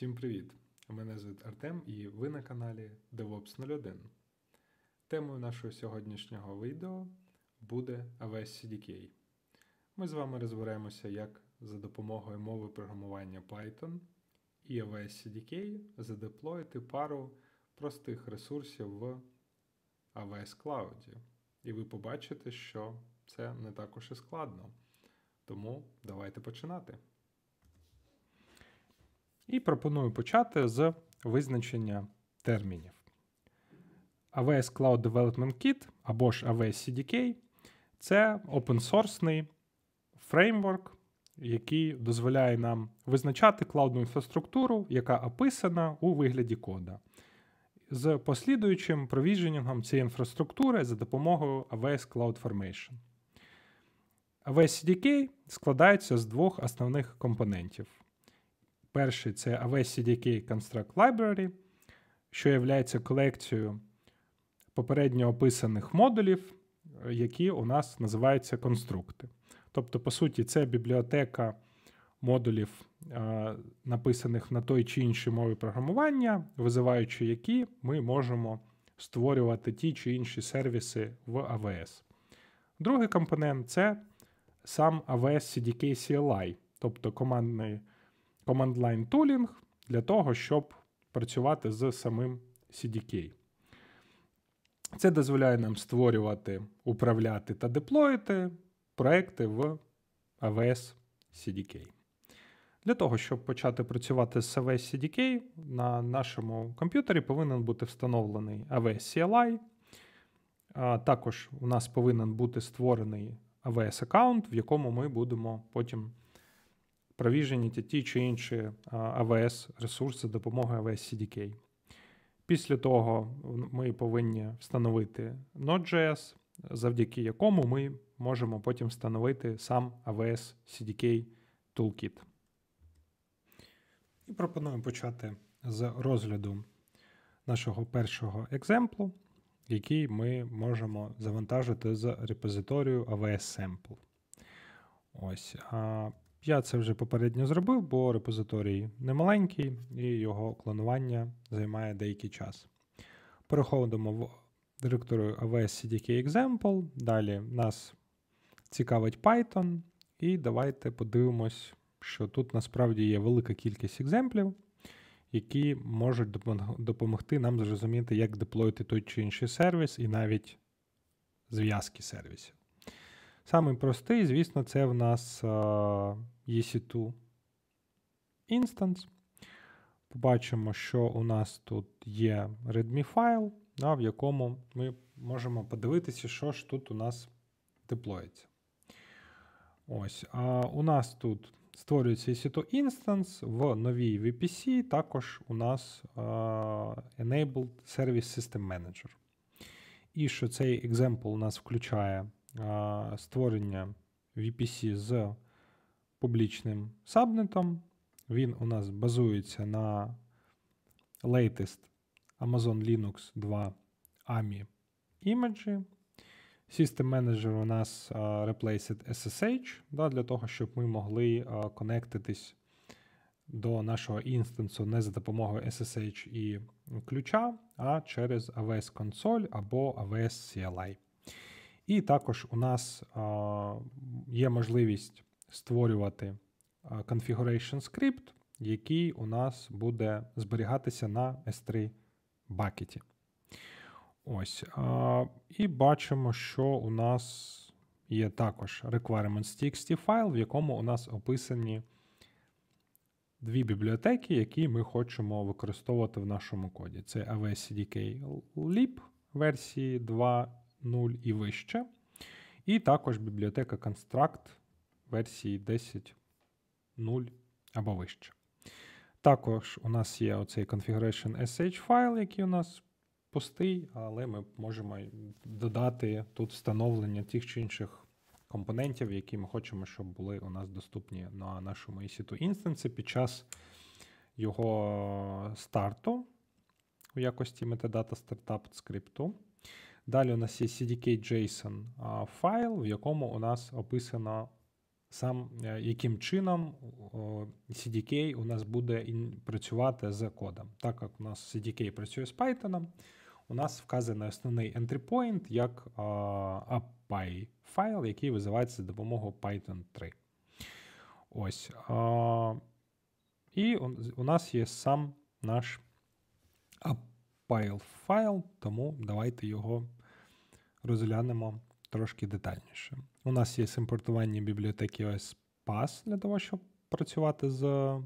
Всім привіт! Мене звуть Артем і ви на каналі DevOps 01. Темою нашого сьогоднішнього відео буде AWS CDK. Ми з вами розберемося, як за допомогою мови програмування Python і AWS CDK задеплоїти пару простих ресурсів в AWS Cloud. І ви побачите, що це не також і складно. Тому давайте починати. І пропоную почати з визначення термінів. AWS Cloud Development Kit або ж AWS CDK це open-source фреймворк, який дозволяє нам визначати клаудну інфраструктуру, яка описана у вигляді кода, з послідуючим провіженінгом цієї інфраструктури за допомогою AWS Cloud Formation. AWS CDK складається з двох основних компонентів. Перший це AWS CDK Construct Library, що є колекцією попередньо описаних модулів, які у нас називаються конструкти. Тобто, по суті, це бібліотека модулів, написаних на той чи іншій мові програмування, визиваючи які ми можемо створювати ті чи інші сервіси в AWS. Другий компонент це сам AWS CDK CLI, тобто командний command line tooling для того, щоб працювати з самим CDK. Це дозволяє нам створювати, управляти та деплоїти проекти в AWS CDK. Для того, щоб почати працювати з AWS CDK, на нашому комп'ютері повинен бути встановлений AWS CLI. А Також у нас повинен бути створений AWS аккаунт, в якому ми будемо потім провіженіти ті чи інші AWS ресурси за допомогою AWS CDK. Після того ми повинні встановити Node.js, завдяки якому ми можемо потім встановити сам AWS CDK Toolkit. І пропоную почати з розгляду нашого першого екземплу, який ми можемо завантажити з репозиторію AWS Sample. Ось. Я це вже попередньо зробив, бо репозиторій немаленький і його клонування займає деякий час. Переходимо в директорію AWS CDK Example. Далі нас цікавить Python. І давайте подивимось, що тут насправді є велика кількість екземплів, які можуть допомогти нам зрозуміти, як деплоїти той чи інший сервіс, і навіть зв'язки сервісів. Самий простий, звісно, це в нас EC2 Instance. Побачимо, що у нас тут є readme файл, в якому ми можемо подивитися, що ж тут у нас деплоїться. Ось, а У нас тут створюється EC2 Instance в новій VPC, також у нас uh, Enabled Service System Manager. І що цей екземпл у нас включає створення VPC з публічним сабнетом. Він у нас базується на latest Amazon Linux 2 AMI імеджі. System Manager у нас uh, replaced SSH да, для того, щоб ми могли uh, до нашого інстансу не за допомогою SSH і ключа, а через AWS Console або AWS CLI. І також у нас є можливість створювати configuration script, який у нас буде зберігатися на S3 бакеті. Ось. І бачимо, що у нас є також requirements.txt файл, в якому у нас описані дві бібліотеки, які ми хочемо використовувати в нашому коді. Це AWS CDK Lib версії 2 0 і вище. І також бібліотека Construct версії 10.0 або вище. Також у нас є оцей configuration sh файл, який у нас пустий, але ми можемо додати тут встановлення тих чи інших компонентів, які ми хочемо, щоб були у нас доступні на нашому EC2 інстанці під час його старту у якості metadata startup скрипту. Далі у нас є CDK JSON файл, в якому у нас описано сам, е, яким чином CDK у нас буде працювати з кодом. Так як у нас CDK працює з Python, у нас вказаний основний entry point як appy файл, який визивається за допомогою Python 3. Ось. І у нас є сам наш appile файл, тому давайте його розглянемо трошки детальніше. У нас є імпортування бібліотеки OSPass для того, щоб працювати з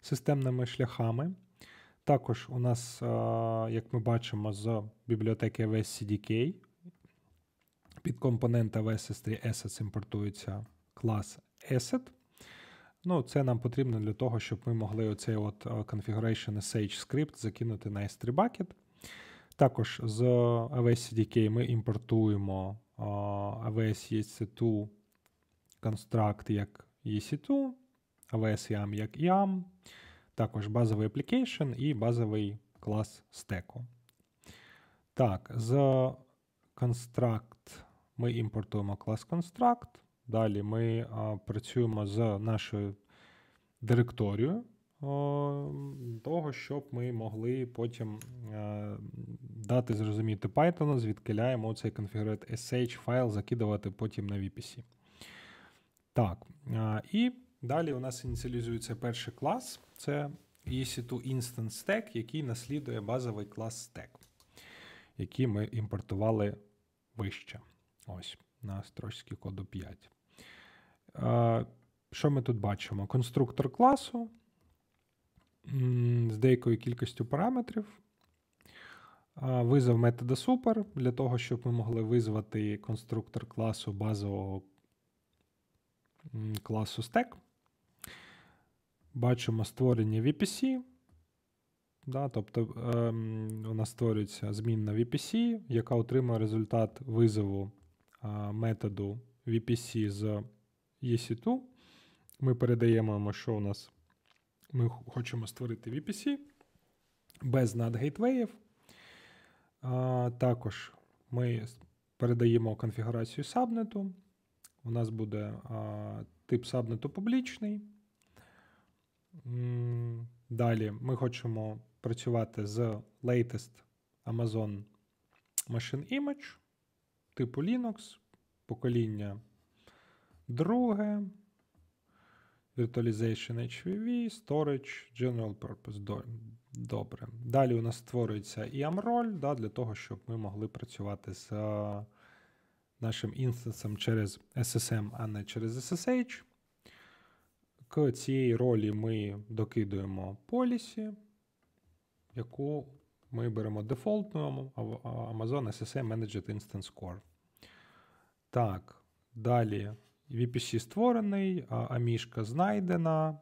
системними шляхами. Також у нас, як ми бачимо, з бібліотеки AWS під компонент AWS S3 Assets імпортується клас Asset. Ну, Це нам потрібно для того, щоб ми могли оцей от configuration SH скрипт закинути на S3 bucket. Також з AWS CDK ми імпортуємо AWS EC2 construct як EC2, AWS YAM як YAM, також базовий application і базовий клас стеку. Так, з construct ми імпортуємо клас construct. Далі ми а, працюємо з нашою директорією того, щоб ми могли потім дати зрозуміти Python, звідкиляємо цей configurate SH файл, закидувати потім на VPC. Так, і далі у нас ініціалізується перший клас. Це EC2 Instance Stack, який наслідує базовий клас Stack, який ми імпортували вище. Ось, на строчці коду 5. Що ми тут бачимо? Конструктор класу з деякою кількістю параметрів. Визов метода super для того, щоб ми могли визвати конструктор класу базового класу stack. Бачимо створення VPC. Да, Тобто ем, у нас створюється змінна VPC, яка отримує результат визову а, методу VPC з EC2. Ми передаємо, що у нас ми хочемо створити VPC без надгейтвеїв. Також ми передаємо конфігурацію сабнету. У нас буде а, тип сабнету публічний. Далі ми хочемо працювати з latest Amazon Machine Image, типу Linux, покоління друге. Virtualization HVV, Storage, General Purpose. Добре. Далі у нас створюється IAM-роль да, для того, щоб ми могли працювати з нашим інстансом через SSM, а не через SSH. К цієї ролі ми докидуємо полісі, яку ми беремо дефолтну Amazon SSM Managed Instance Core. Так, далі VPC створений, а мішка знайдена,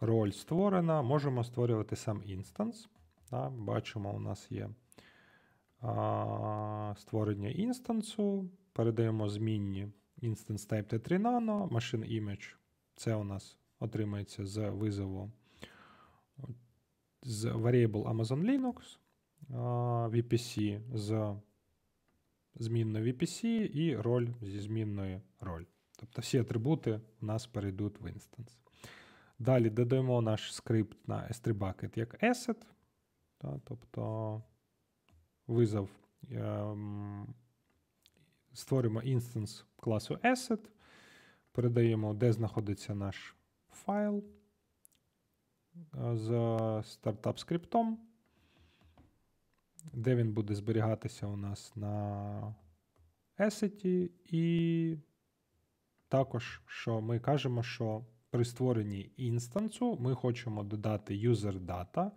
роль створена. Можемо створювати сам інстанс. Бачимо, у нас є створення інстансу. Передаємо змінні instance type T3 Nano, machine image. Це у нас отримається з визову з variable Amazon Linux, VPC з змінною VPC і роль зі змінною роль. Тобто всі атрибути у нас перейдуть в інстанс. Далі додаємо наш скрипт на S3 bucket як asset. Тобто визов, ем, створюємо інстанс класу asset, передаємо, де знаходиться наш файл е, з стартап скриптом, де він буде зберігатися у нас на asset і також, що ми кажемо, що при створенні інстансу ми хочемо додати user data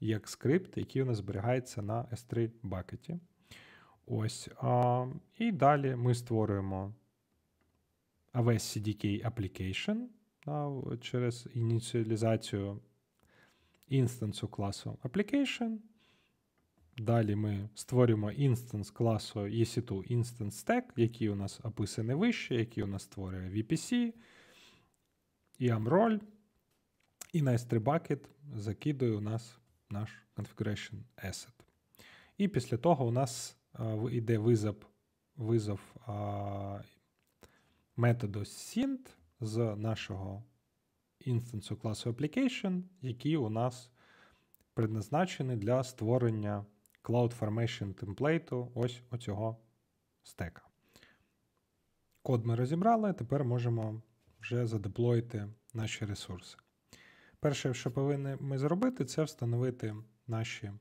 як скрипт, який у нас зберігається на S3 бакеті. Ось. А, І далі ми створюємо AWS CDK Application а, через ініціалізацію інстансу класу Application. Далі ми створюємо інстанс класу EC2 Instance Stack, який у нас описаний вище, який у нас створює VPC, IAM-роль, і на S3 bucket закидує у нас наш configuration asset. І після того у нас йде визов визов а, методу SYNT, з нашого інстансу класу Application, який у нас предназначений для створення CloudFormation темплейту ось оцього стека. Код ми розібрали, тепер можемо вже задеплоїти наші ресурси. Перше, що повинні ми зробити, це встановити наші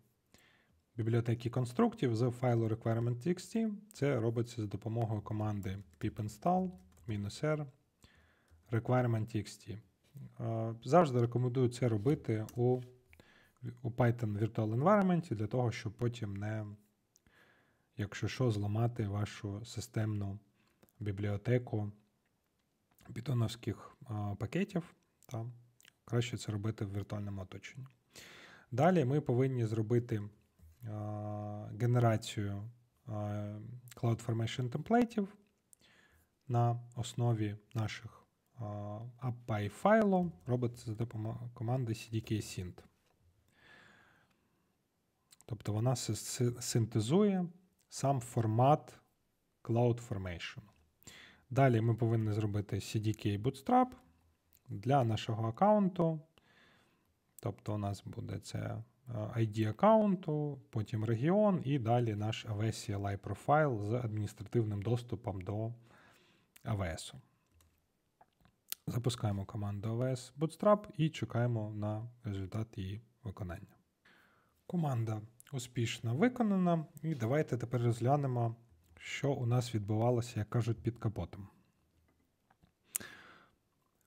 бібліотеки конструктів з файлу requirement.txt. Це робиться за допомогою команди pip-install -r requirement.txt. Завжди рекомендую це робити у у Python Virtual Environment для того, щоб потім не, якщо що, зламати вашу системну бібліотеку бітоновських пакетів. Та, краще це робити в віртуальному оточенні. Далі ми повинні зробити генерацію CloudFormation темплейтів на основі наших API файлу робиться за допомогою команди cdk-sint. Тобто вона синтезує сам формат CloudFormation. Далі ми повинні зробити CDK Bootstrap для нашого аккаунту. Тобто у нас буде це ID аккаунту, потім регіон і далі наш AWS CLI профайл з адміністративним доступом до AWS. Запускаємо команду AWS Bootstrap і чекаємо на результат її виконання. Команда успішно виконана, і давайте тепер розглянемо, що у нас відбувалося, як кажуть, під капотом.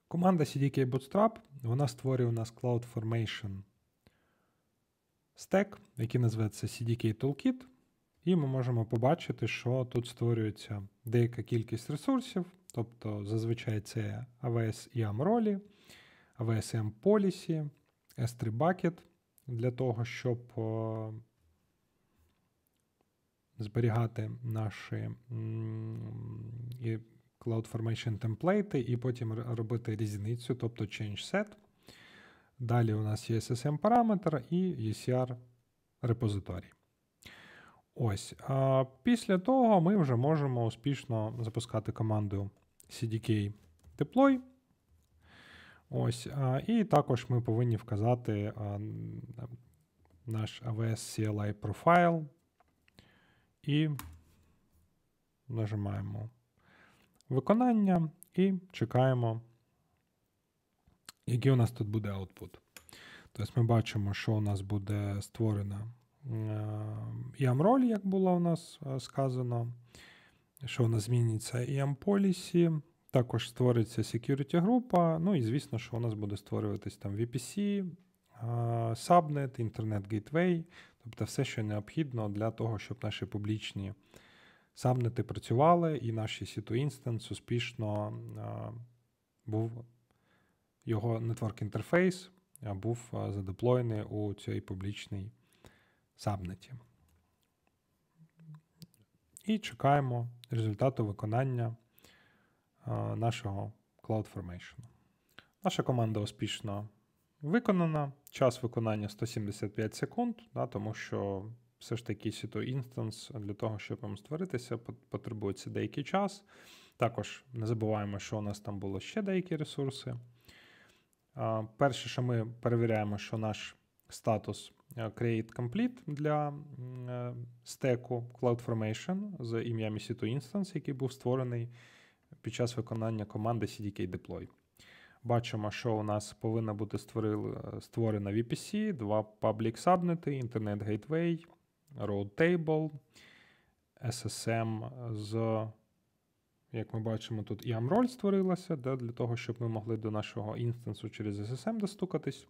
Команда CDK Bootstrap вона створює у нас CloudFormation стек, який називається CDK Toolkit. І ми можемо побачити, що тут створюється деяка кількість ресурсів. Тобто зазвичай це AWS IAM ролі, AWS IAM Policy, S3 Bucket для того, щоб зберігати наші і CloudFormation темплейти, і потім робити різницю, тобто change set. Далі у нас є SSM параметр і ECR репозиторій. Ось. А Після того ми вже можемо успішно запускати команду CDK deploy. Ось. А, І також ми повинні вказати а, наш AWS CLI профайл і нажимаємо виконання і чекаємо, який у нас тут буде output. Тобто ми бачимо, що у нас буде створена IAM-роль, як було у нас сказано, що у нас зміниться IAM policy, також створиться security група. Ну і звісно, що у нас буде створюватись там VPC, Subnet, Internet Gateway, тобто все, що необхідно для того, щоб наші публічні сабнети працювали, і наш EC2 Instance успішно був його network інтерфейс був задеплоєний у цій публічній сабнеті. І чекаємо результату виконання нашого CloudFormation. Наша команда успішно виконана. Час виконання 175 секунд, да, тому що все ж таки сіто інстанс для того, щоб їм створитися, потребується деякий час. Також не забуваємо, що у нас там було ще деякі ресурси. Перше, що ми перевіряємо, що наш статус Create Complete для е, стеку CloudFormation з ім'ям EC2 Instance, який був створений під час виконання команди CDK Deploy. Бачимо, що у нас повинна бути створена VPC, два public сабнети, Internet Gateway, Road Table, SSM з, як ми бачимо, тут і AMROL створилася да, для того, щоб ми могли до нашого інстансу через SSM достукатись.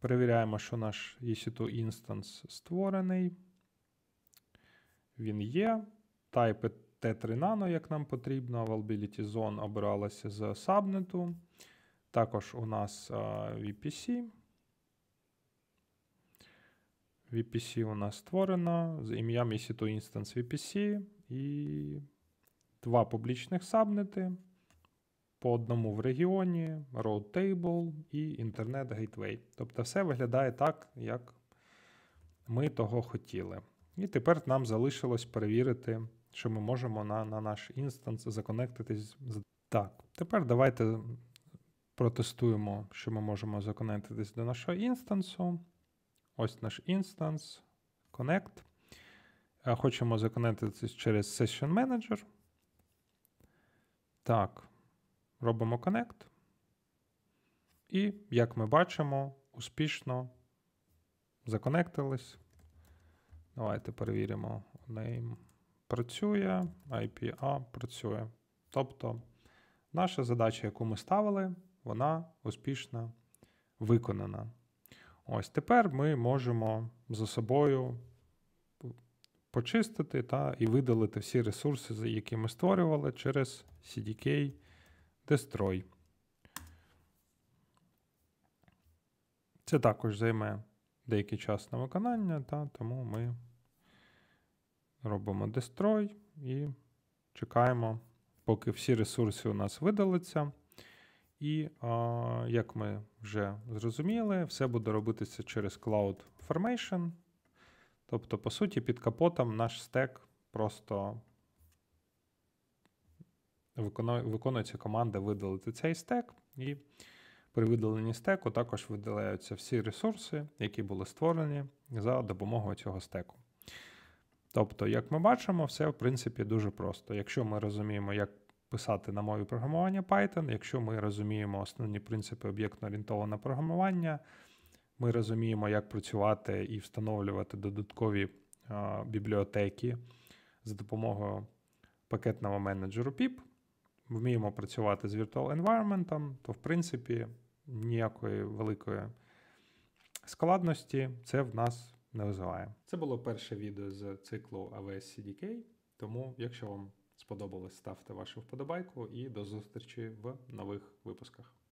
Перевіряємо, що наш EC2 інстанс створений. Він є. Type T3 Nano, як нам потрібно. Availability Zone обиралася з сабнету. Також у нас VPC. VPC у нас створено з ім'ям EC2 Instance VPC і два публічних сабнети. По одному в регіоні, Route Table і Internet Gateway. Тобто все виглядає так, як ми того хотіли. І тепер нам залишилось перевірити, що ми можемо на на наш instance законектитись Так, тепер давайте протестуємо, що ми можемо законектитись до нашого instance у. Ось наш instance, Connect. Е, Хочемо законектитись через Session Manager. Так, робимо Connect. І, як ми бачимо, успішно законектились. Давайте перевіримо. Name працює, IPA працює. Тобто, наша задача, яку ми ставили, вона успішно виконана. Ось тепер ми можемо за собою почистити та і видалити всі ресурси, які ми створювали через CDK Destroy. Це також займе деякий час на виконання, та, тому ми робимо Destroy і чекаємо, поки всі ресурси у нас видалиться. І, а, як ми вже зрозуміли, все буде робитися через Cloud Formation. Тобто, по суті, під капотом наш стек просто виконується команда видалити цей стек, і при видаленні стеку також видаляються всі ресурси, які були створені за допомогою цього стеку. Тобто, як ми бачимо, все в принципі дуже просто. Якщо ми розуміємо, як писати на мові програмування Python, якщо ми розуміємо основні принципи об'єктно-орієнтованого програмування, ми розуміємо, як працювати і встановлювати додаткові а, бібліотеки за допомогою пакетного менеджеру PIP, вміємо працювати з Virtual Environment, то в принципі ніякої великої складності це в нас не визиває. Це було перше відео з циклу AWS CDK, тому, якщо вам сподобалось, ставте вашу вподобайку і до зустрічі в нових випусках.